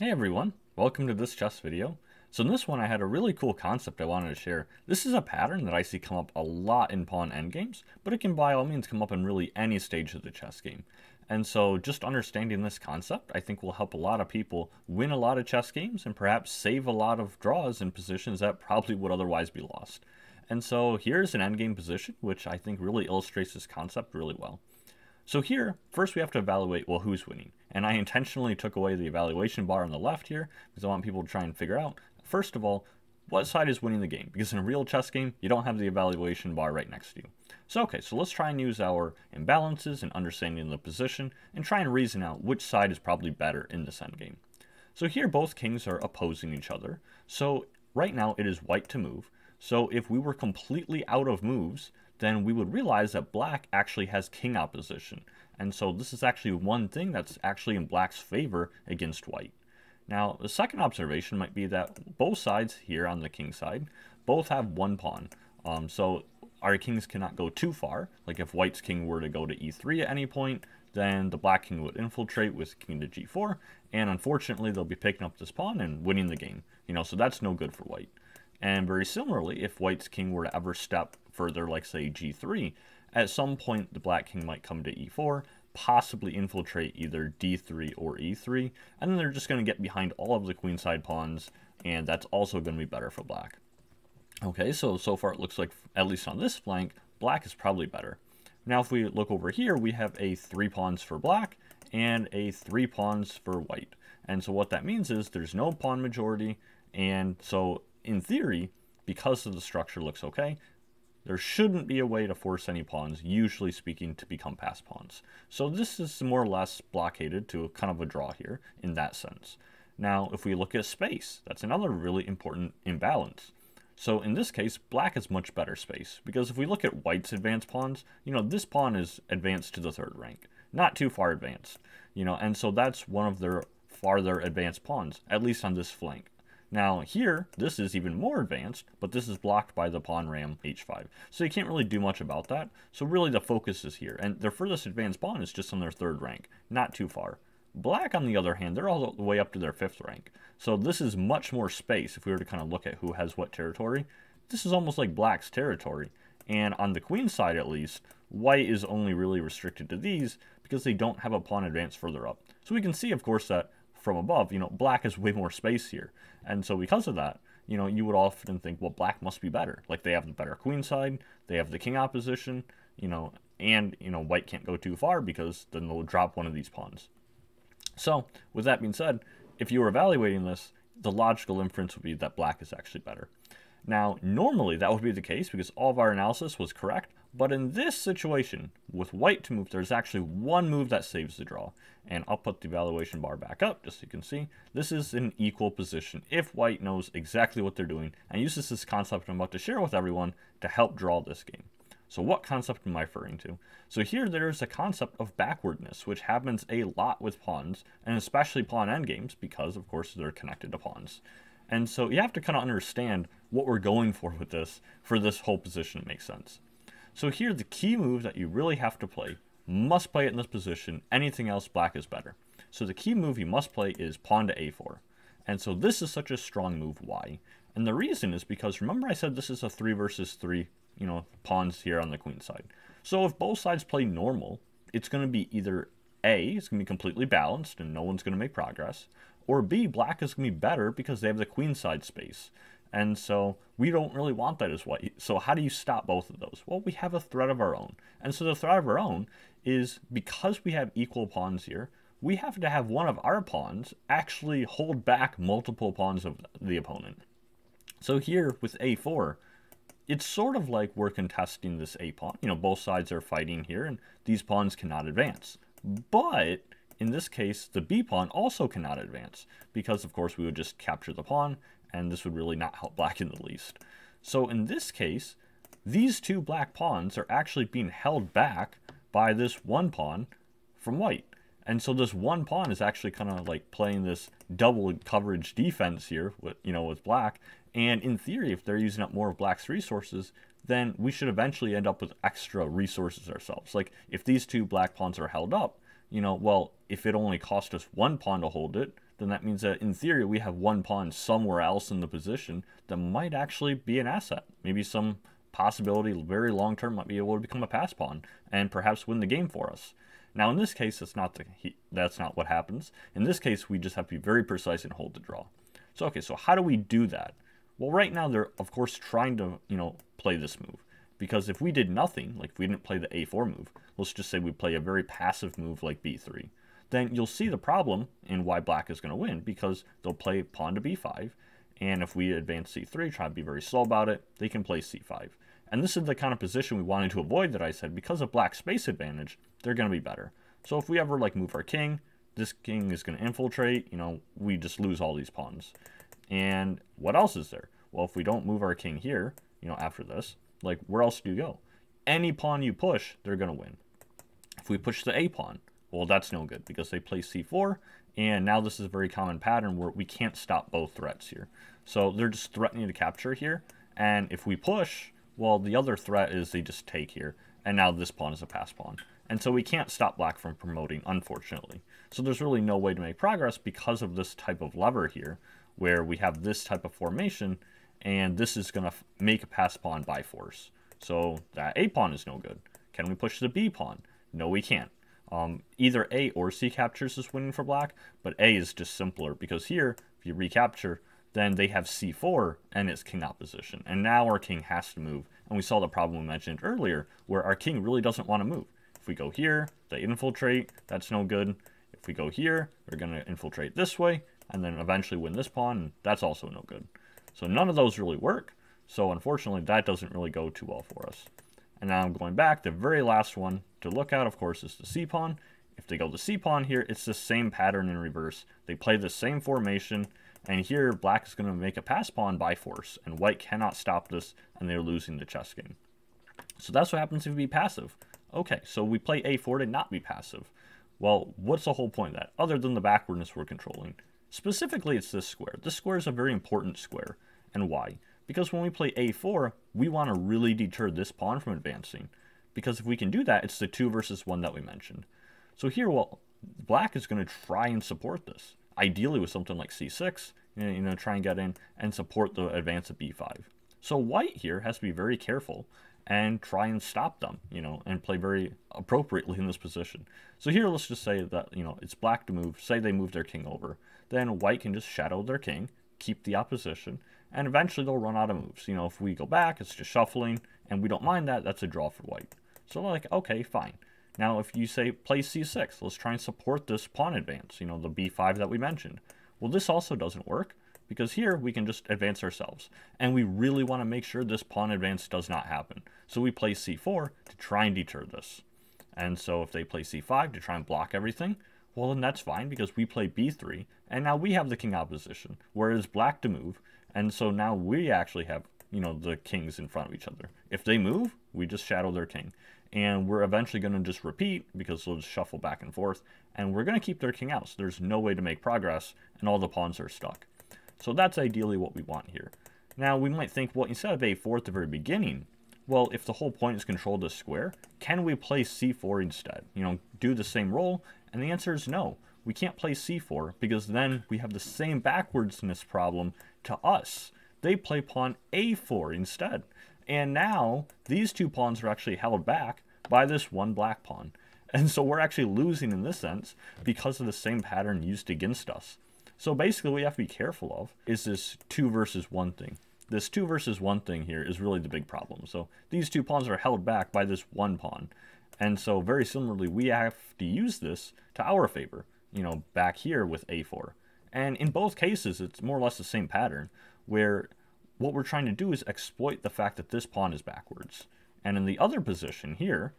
Hey everyone, welcome to this chess video. So in this one I had a really cool concept I wanted to share. This is a pattern that I see come up a lot in pawn endgames, but it can by all means come up in really any stage of the chess game. And so just understanding this concept I think will help a lot of people win a lot of chess games and perhaps save a lot of draws in positions that probably would otherwise be lost. And so here's an endgame position which I think really illustrates this concept really well. So here, first we have to evaluate, well, who's winning? And I intentionally took away the evaluation bar on the left here because I want people to try and figure out, first of all, what side is winning the game? Because in a real chess game, you don't have the evaluation bar right next to you. So okay, so let's try and use our imbalances and understanding the position and try and reason out which side is probably better in this endgame. So here both kings are opposing each other. So right now it is white to move. So if we were completely out of moves, then we would realize that black actually has king opposition. And so this is actually one thing that's actually in black's favor against white. Now, the second observation might be that both sides here on the king side both have one pawn. Um, so our kings cannot go too far. Like if white's king were to go to e3 at any point, then the black king would infiltrate with king to g4, and unfortunately they'll be picking up this pawn and winning the game. You know, so that's no good for white. And very similarly, if white's king were to ever step further, like say g3, at some point the black king might come to e4, possibly infiltrate either d3 or e3, and then they're just going to get behind all of the queenside pawns, and that's also going to be better for black. Okay, so so far it looks like, at least on this flank, black is probably better. Now if we look over here, we have a 3 pawns for black and a 3 pawns for white. And so what that means is there's no pawn majority, and so in theory, because of the structure looks okay, there shouldn't be a way to force any pawns, usually speaking, to become pass pawns. So this is more or less blockaded to kind of a draw here in that sense. Now, if we look at space, that's another really important imbalance. So in this case, black is much better space, because if we look at white's advanced pawns, you know, this pawn is advanced to the third rank, not too far advanced, you know, and so that's one of their farther advanced pawns, at least on this flank. Now here, this is even more advanced, but this is blocked by the pawn ram h5. So you can't really do much about that. So really the focus is here. And their furthest advanced pawn is just on their third rank, not too far. Black, on the other hand, they're all the way up to their fifth rank. So this is much more space if we were to kind of look at who has what territory. This is almost like black's territory. And on the queen side, at least, white is only really restricted to these because they don't have a pawn advance further up. So we can see, of course, that from above, you know, black has way more space here. And so because of that, you know, you would often think, well, black must be better. Like they have the better queen side, they have the king opposition, you know, and, you know, white can't go too far because then they'll drop one of these pawns. So with that being said, if you were evaluating this, the logical inference would be that black is actually better. Now, normally that would be the case because all of our analysis was correct, but in this situation, with white to move, there's actually one move that saves the draw. And I'll put the evaluation bar back up just so you can see. This is an equal position if white knows exactly what they're doing and uses this concept I'm about to share with everyone to help draw this game. So what concept am I referring to? So here there's a concept of backwardness, which happens a lot with pawns, and especially pawn endgames, because of course they're connected to pawns. And so you have to kind of understand what we're going for with this for this whole position to make sense. So here the key move that you really have to play, must play it in this position, anything else black is better. So the key move you must play is pawn to a4. And so this is such a strong move, why? And the reason is because remember I said this is a 3 versus 3, you know, pawns here on the queen side. So if both sides play normal, it's going to be either A, it's going to be completely balanced and no one's going to make progress, or B, black is going to be better because they have the queen side space. And so we don't really want that as white. So how do you stop both of those? Well, we have a threat of our own. And so the threat of our own is because we have equal pawns here, we have to have one of our pawns actually hold back multiple pawns of the opponent. So here with a4, it's sort of like we're contesting this a pawn. You know, both sides are fighting here, and these pawns cannot advance. But in this case, the b pawn also cannot advance, because of course we would just capture the pawn, and this would really not help black in the least. So in this case, these two black pawns are actually being held back by this one pawn from white. And so this one pawn is actually kind of like playing this double coverage defense here with, you know, with black. And in theory, if they're using up more of black's resources, then we should eventually end up with extra resources ourselves. Like if these two black pawns are held up, you know, well, if it only cost us one pawn to hold it, then that means that in theory we have one pawn somewhere else in the position that might actually be an asset. Maybe some possibility very long term might be able to become a pass pawn and perhaps win the game for us. Now in this case, that's not the that's not what happens. In this case, we just have to be very precise and hold the draw. So okay, so how do we do that? Well, right now they're of course trying to you know play this move because if we did nothing, like if we didn't play the a4 move, let's just say we play a very passive move like b3, then you'll see the problem in why black is going to win because they'll play pawn to b5, and if we advance c3, try to be very slow about it, they can play c5. And this is the kind of position we wanted to avoid that I said, because of black space advantage, they're going to be better. So if we ever like move our king, this king is going to infiltrate, you know, we just lose all these pawns. And what else is there? Well, if we don't move our king here, you know, after this, like where else do you go? Any pawn you push, they're going to win. If we push the a pawn, well, that's no good because they play c4, and now this is a very common pattern where we can't stop both threats here. So they're just threatening to capture here, and if we push, well, the other threat is they just take here, and now this pawn is a pass pawn. And so we can't stop black from promoting, unfortunately. So there's really no way to make progress because of this type of lever here, where we have this type of formation, and this is going to make a pass pawn by force. So that A pawn is no good. Can we push the B pawn? No, we can't. Um, either A or C captures is winning for black, but A is just simpler because here, if you recapture, then they have c4 and it's king opposition. And now our king has to move. And we saw the problem we mentioned earlier where our king really doesn't want to move. If we go here, they infiltrate, that's no good. If we go here, they're going to infiltrate this way and then eventually win this pawn, and that's also no good. So none of those really work. So unfortunately, that doesn't really go too well for us. And now I'm going back, the very last one to look at, of course, is the c pawn. If they go to c pawn here, it's the same pattern in reverse. They play the same formation, and here, black is going to make a pass pawn by force, and white cannot stop this, and they're losing the chess game. So that's what happens if you be passive. Okay, so we play a4 to not be passive. Well, what's the whole point of that, other than the backwardness we're controlling? Specifically, it's this square. This square is a very important square. And why? Because when we play a4, we want to really deter this pawn from advancing. Because if we can do that, it's the 2 versus 1 that we mentioned. So here, well, black is going to try and support this ideally with something like c6, you know, try and get in and support the advance of b5. So white here has to be very careful and try and stop them, you know, and play very appropriately in this position. So here, let's just say that, you know, it's black to move. Say they move their king over. Then white can just shadow their king, keep the opposition, and eventually they'll run out of moves. You know, if we go back, it's just shuffling, and we don't mind that. That's a draw for white. So like, okay, fine. Now, if you say play c6, let's try and support this pawn advance, you know, the b5 that we mentioned. Well, this also doesn't work because here we can just advance ourselves. And we really want to make sure this pawn advance does not happen. So we play c4 to try and deter this. And so if they play c5 to try and block everything, well then that's fine because we play b3 and now we have the king opposition, whereas black to move. And so now we actually have, you know, the kings in front of each other. If they move, we just shadow their king and we're eventually going to just repeat because they'll just shuffle back and forth, and we're going to keep their king out. So there's no way to make progress, and all the pawns are stuck. So that's ideally what we want here. Now, we might think, well, instead of a4 at the very beginning, well, if the whole point is control this square, can we play c4 instead? You know, do the same role? And the answer is no. We can't play c4 because then we have the same backwardsness problem to us. They play pawn a4 instead. And now these two pawns are actually held back by this one black pawn. And so we're actually losing in this sense because of the same pattern used against us. So basically what we have to be careful of is this two versus one thing. This two versus one thing here is really the big problem. So these two pawns are held back by this one pawn. And so very similarly, we have to use this to our favor, you know, back here with a4. And in both cases, it's more or less the same pattern where what we're trying to do is exploit the fact that this pawn is backwards. And in the other position here,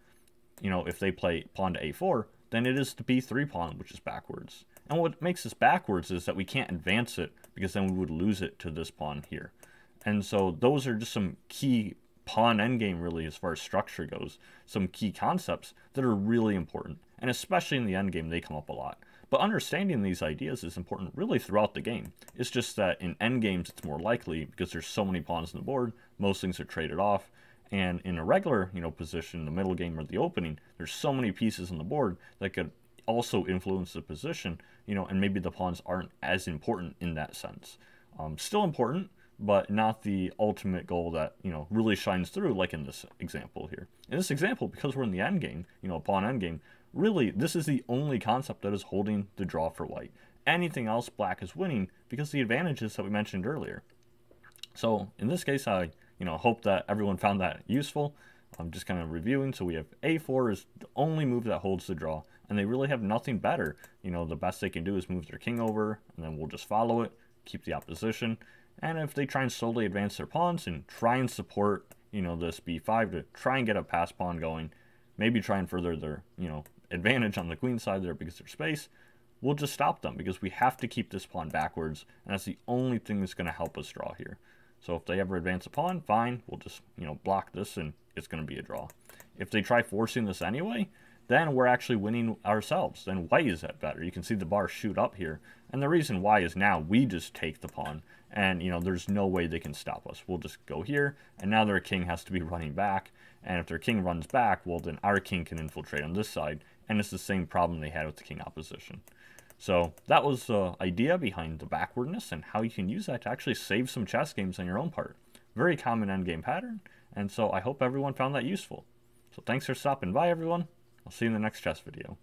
you know, if they play pawn to a4, then it is the b3 pawn, which is backwards. And what makes this backwards is that we can't advance it because then we would lose it to this pawn here. And so those are just some key pawn endgame really as far as structure goes, some key concepts that are really important. And especially in the endgame, they come up a lot. But understanding these ideas is important really throughout the game. It's just that in endgames it's more likely because there's so many pawns on the board, most things are traded off. And in a regular, you know, position, the middle game or the opening, there's so many pieces on the board that could also influence the position, you know, and maybe the pawns aren't as important in that sense. Um, still important, but not the ultimate goal that, you know, really shines through like in this example here. In this example, because we're in the end game, you know, pawn end game, really this is the only concept that is holding the draw for white. Anything else black is winning because the advantages that we mentioned earlier. So in this case, I, you know, hope that everyone found that useful. I'm just kind of reviewing. So we have a4 is the only move that holds the draw, and they really have nothing better. You know, the best they can do is move their king over, and then we'll just follow it, keep the opposition. And if they try and slowly advance their pawns and try and support, you know, this b5 to try and get a pass pawn going, maybe try and further their, you know, advantage on the queen side there because there's space, we'll just stop them because we have to keep this pawn backwards, and that's the only thing that's going to help us draw here. So if they ever advance a pawn, fine, we'll just, you know, block this and it's going to be a draw. If they try forcing this anyway, then we're actually winning ourselves. Then why is that better. You can see the bar shoot up here. And the reason why is now we just take the pawn. And, you know, there's no way they can stop us. We'll just go here. And now their king has to be running back. And if their king runs back, well, then our king can infiltrate on this side. And it's the same problem they had with the king opposition. So that was the idea behind the backwardness and how you can use that to actually save some chess games on your own part. Very common endgame pattern. And so I hope everyone found that useful. So thanks for stopping by, everyone. I'll see you in the next chess video.